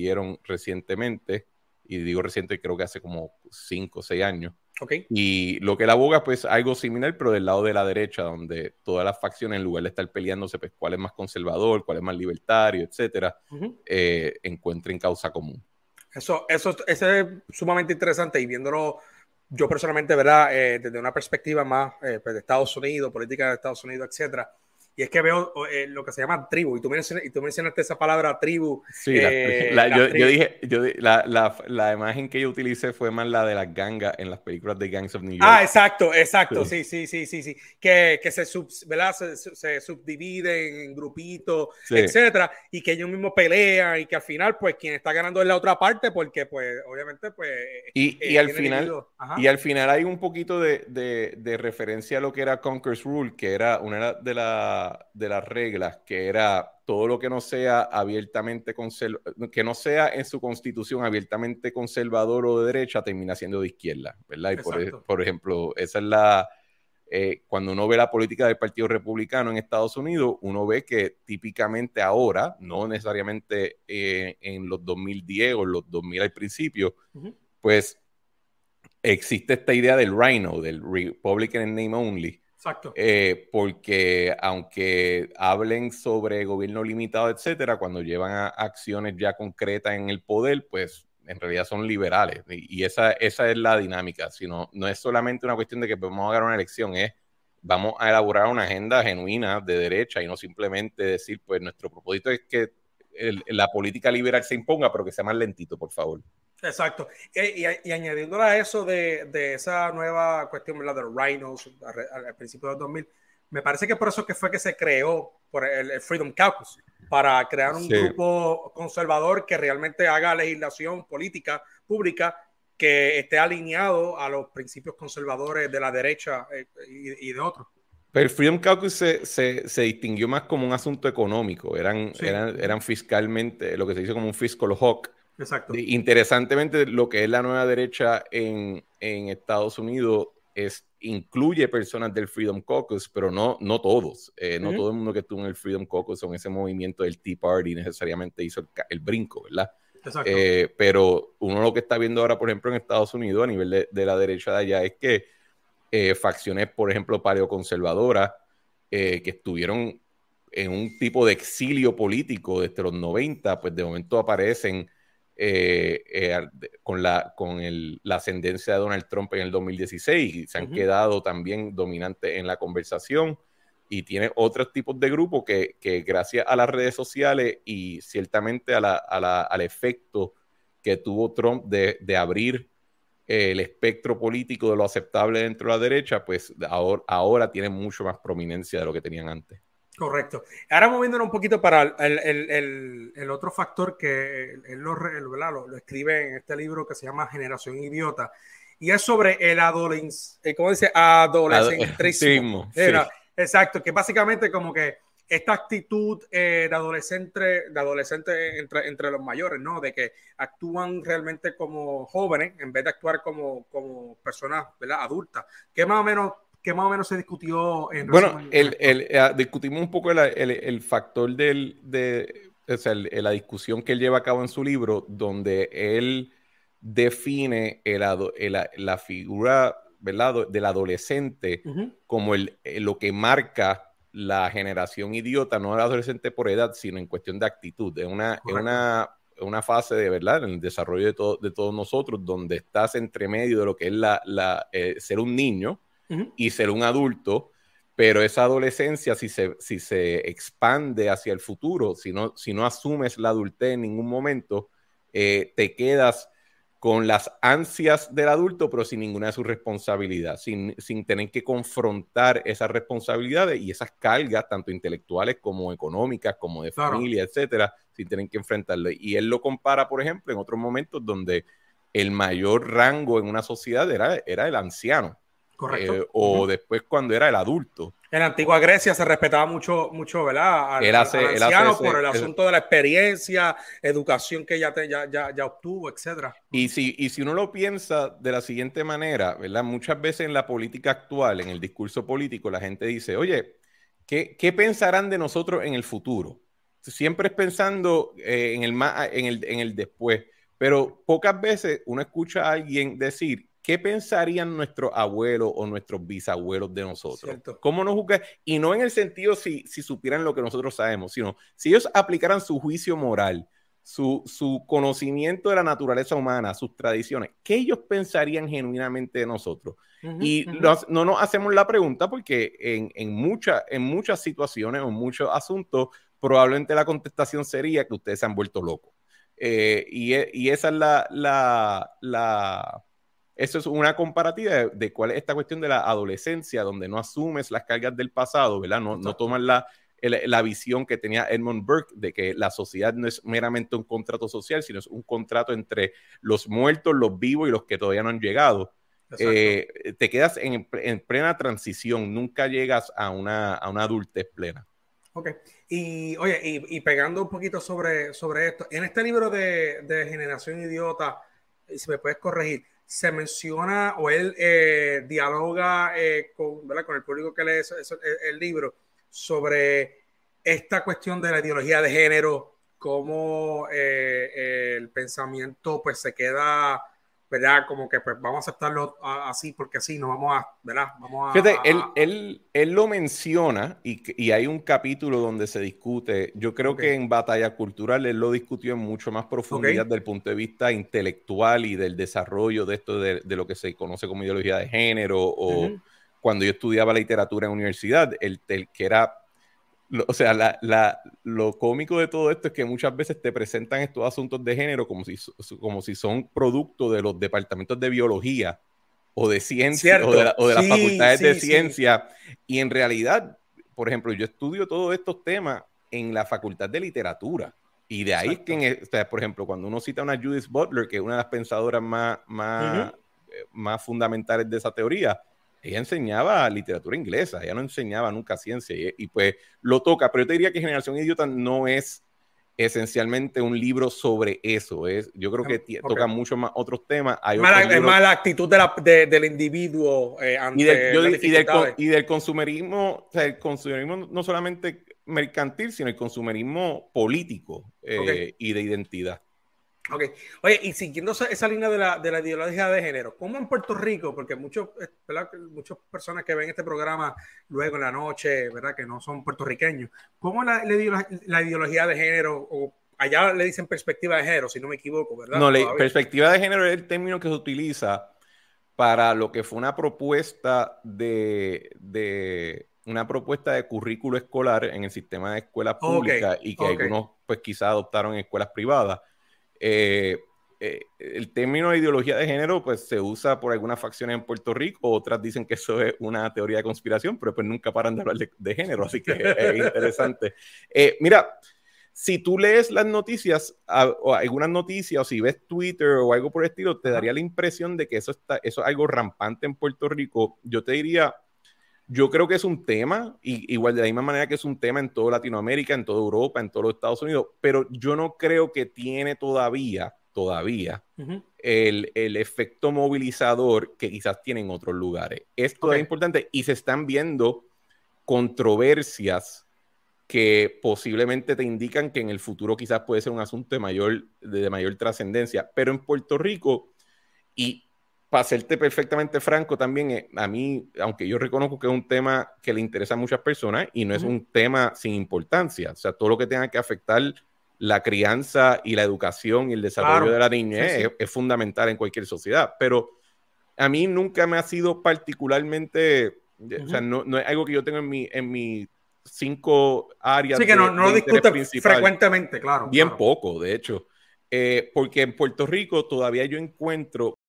dieron recientemente, y digo reciente, creo que hace como cinco o seis años. Okay. Y lo que él aboga, pues algo similar, pero del lado de la derecha, donde todas las facciones, en lugar de estar peleándose, pues cuál es más conservador, cuál es más libertario, etcétera, eh, encuentren causa común. Eso, eso, eso, es sumamente interesante y viéndolo yo personalmente, ¿verdad? Eh, desde una perspectiva más eh, pues, de Estados Unidos, política de Estados Unidos, etcétera, y es que veo eh, lo que se llama tribu, y tú, mencionaste, y tú mencionaste esa palabra tribu. Sí, eh, yo, dije, yo, la, la, la, imagen que yo utilicé fue más la de las gangas en las películas de Gangs of New York. Ah, exacto, exacto, sí, sí, sí, sí, sí, que, que se, sub, ¿verdad? Se, se, subdividen en grupitos, etcétera, y que ellos mismos pelean y que al final, pues, quien está ganando es la otra parte, porque, pues, obviamente, pues... Y, eh, y al final, y al final hay un poquito de, de, de referencia a lo que era Conquer's Rule, que era una de las de las reglas, que era todo lo que no sea abiertamente que no sea en su constitución abiertamente conservador o de derecha, termina siendo de izquierda, ¿verdad? Y por, ejemplo, esa es la, eh, cuando uno ve la política del Partido Republicano en Estados Unidos, uno ve que típicamente ahora, no necesariamente eh, en los 2010 o los 2000 al principio, pues existe esta idea del Rhino, del Republican Name Only, Exacto. Eh, porque aunque hablen sobre gobierno limitado, etcétera, cuando llevan a acciones ya concretas en el poder, pues en realidad son liberales. Y, esa, esa es la dinámica. Sino, no es solamente una cuestión de que vamos a ganar una elección, es vamos a elaborar una agenda genuina de derecha y no simplemente decir, pues nuestro propósito es que la política liberal se imponga, pero que sea más lentito, por favor. Exacto. Y, y, añadiéndole a eso de, de, esa nueva cuestión de los Rhinos al, principio del 2000, me parece que por eso que fue que se creó por el, Freedom Caucus, para crear un grupo conservador que realmente haga legislación política pública que esté alineado a los principios conservadores de la derecha eh, y, de otros. Pero el Freedom Caucus se, se, se, distinguió más como un asunto económico, eran, eran, eran fiscalmente, lo que se dice como un fiscal hawk, Exacto. Interesantemente, lo que es la nueva derecha en, en Estados Unidos es, incluye personas del Freedom Caucus, pero no, no todos. Eh, no todo el mundo que estuvo en el Freedom Caucus o en ese movimiento del Tea Party necesariamente hizo el, brinco, ¿verdad? Exacto. Eh, pero uno lo que está viendo ahora, por ejemplo, en Estados Unidos a nivel de, de la derecha de allá es que eh, facciones, por ejemplo, paleoconservadoras, que estuvieron en un tipo de exilio político desde los 90, pues de momento aparecen eh, eh, con, la, con la ascendencia de Donald Trump en el 2016 y se han quedado también dominantes en la conversación y tiene otros tipos de grupos que, que, gracias a las redes sociales y ciertamente a la, al efecto que tuvo Trump de, de abrir el espectro político de lo aceptable dentro de la derecha, pues ahora, ahora tiene mucho más prominencia de lo que tenían antes. Correcto. Ahora moviéndonos un poquito para el, el, el, otro factor que él lo, lo, escribe en este libro que se llama Generación Idiota, y es sobre el adolescente, eh, ¿cómo dice? Adolescentrismo. Exacto, que básicamente como que esta actitud eh, de adolescente, de adolescente entre, entre los mayores, ¿no? De que actúan realmente como jóvenes en vez de actuar como, como personas ¿verdad? adultas. ¿Qué más o menos ¿Qué más o menos se discutió en Bueno, el, el, eh, discutimos un poco el, el factor del, de o sea, la discusión que él lleva a cabo en su libro, donde él define la figura ¿verdad? del adolescente como el, lo que marca la generación idiota, no el adolescente por edad, sino en cuestión de actitud. Es una, una, una, fase de verdad en el desarrollo de, todo, de todos nosotros, donde estás entre medio de lo que es la, la eh, ser un niño y ser un adulto, pero esa adolescencia, si se, si se expande hacia el futuro, si no, si no asumes la adultez en ningún momento, eh, te quedas con las ansias del adulto, pero sin ninguna de sus responsabilidades, sin, sin tener que confrontar esas responsabilidades y esas cargas, tanto intelectuales como económicas, como de familia, etcétera, sin tener que enfrentarlo. Y él lo compara, por ejemplo, en otros momentos donde el mayor rango en una sociedad era, era el anciano. Correcto. Eh, o después cuando era el adulto. En la antigua Grecia se respetaba mucho, mucho ¿verdad? Al, anciano por el asunto de la experiencia, educación que ya, ya, ya, obtuvo, etcétera. Y si, y si uno lo piensa de la siguiente manera, ¿verdad? Muchas veces en la política actual, en el discurso político, la gente dice, oye, ¿qué, qué pensarán de nosotros en el futuro? siempre es pensando eh, en, el en, el, en el después, pero pocas veces uno escucha a alguien decir, ¿qué pensarían nuestros abuelos o nuestros bisabuelos de nosotros? ¿Cómo nos juzgan? Y no en el sentido si, si supieran lo que nosotros sabemos, sino si ellos aplicaran su juicio moral, su, su, conocimiento de la naturaleza humana, sus tradiciones, ¿qué ellos pensarían genuinamente de nosotros? y no nos hacemos la pregunta porque en, en, en muchas situaciones o en muchos asuntos, probablemente la contestación sería que ustedes se han vuelto locos. Eh, y, e, y, esa es la, la, la, eso es una comparativa de, cuál es esta cuestión de la adolescencia, donde no asumes las cargas del pasado, ¿verdad? No, no tomas la, la visión que tenía Edmund Burke de que la sociedad no es meramente un contrato social, sino es un contrato entre los muertos, los vivos y los que todavía no han llegado. Eh, te quedas en, plena transición, nunca llegas a una, a una adultez plena. Ok, y oye, y, pegando un poquito sobre, sobre esto, en este libro de, de Generación Idiota, si me puedes corregir, se menciona o él eh, dialoga eh, con, con el público que lee el, libro sobre esta cuestión de la ideología de género, cómo el pensamiento pues se queda ¿verdad? Como que pues vamos a aceptarlo así porque así nos vamos a, ¿verdad? Vamos a... Fíjate, él, él, él, lo menciona y, y, hay un capítulo donde se discute, yo creo que en Batalla Cultural él lo discutió en mucho más profundidad desde el punto de vista intelectual y del desarrollo de esto de, de lo que se conoce como ideología de género o... Cuando yo estudiaba literatura en universidad, el, el que era o sea, la, la, lo cómico de todo esto es que muchas veces te presentan estos asuntos de género como si, como si son producto de los departamentos de biología o de ciencia o de, o de las facultades de ciencia. Y en realidad, por ejemplo, yo estudio todos estos temas en la facultad de literatura. Y de ahí que, o sea, por ejemplo, cuando uno cita a una Judith Butler, que es una de las pensadoras más, más, eh, más fundamentales de esa teoría, ella enseñaba literatura inglesa, ella no enseñaba nunca ciencia y, pues lo toca, pero yo te diría que Generación Idiota no es esencialmente un libro sobre eso, es, yo creo que toca mucho más otros temas. Hay es más la actitud del individuo eh, ante y, del, y, del, y, del, consumerismo, o sea, el consumerismo no solamente mercantil, sino el consumerismo político eh, y de identidad. Ok. Oye, y siguiendo esa línea de la, de la ideología de género, ¿cómo en Puerto Rico? Porque muchos, eh, muchas personas que ven este programa luego en la noche, ¿verdad? Que no son puertorriqueños, ¿cómo la, la, ideología de género, o allá le dicen perspectiva de género, si no me equivoco, ¿verdad? No, la perspectiva de género es el término que se utiliza para lo que fue una propuesta de, de una propuesta de currículo escolar en el sistema de escuelas públicas y que algunos pues quizás adoptaron en escuelas privadas eh, eh, el término de ideología de género pues se usa por algunas facciones en Puerto Rico, otras dicen que eso es una teoría de conspiración, pero pues nunca paran de hablar de, género, así que es interesante. Eh, mira, si tú lees las noticias o algunas noticias o si ves Twitter o algo por el estilo, te daría la impresión de que eso, está, eso es algo rampante en Puerto Rico. Yo te diría, yo creo que es un tema, y, igual de la misma manera que es un tema en toda Latinoamérica, en toda Europa, en todos los Estados Unidos, pero yo no creo que tiene todavía, todavía, el, efecto movilizador que quizás tiene en otros lugares. Esto es importante y se están viendo controversias que posiblemente te indican que en el futuro quizás puede ser un asunto de mayor, de mayor trascendencia, pero en Puerto Rico, y para serte perfectamente franco, también eh, a mí, aunque yo reconozco que es un tema que le interesa a muchas personas y no es un tema sin importancia, o sea, todo lo que tenga que afectar la crianza y la educación y el desarrollo de la niñez Es, fundamental en cualquier sociedad, pero a mí nunca me ha sido particularmente, o sea, no, no, es algo que yo tengo en mi, en mi cinco áreas. Sí, que no, no lo discute frecuentemente, claro. Bien poco, de hecho. Eh, porque en Puerto Rico todavía yo encuentro